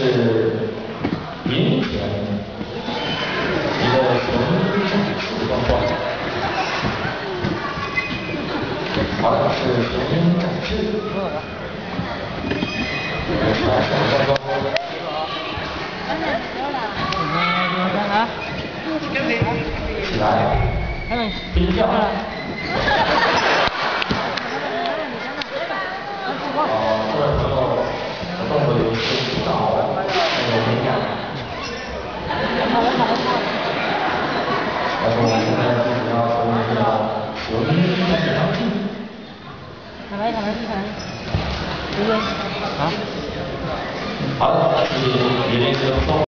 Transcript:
是明显一个纯属状况。好的，是雄鹰展示。来，上高高。来，低调。然后我们现在进行要从这个球衣开始上镜。看来看来看来，这个啊。好的，你你那个动。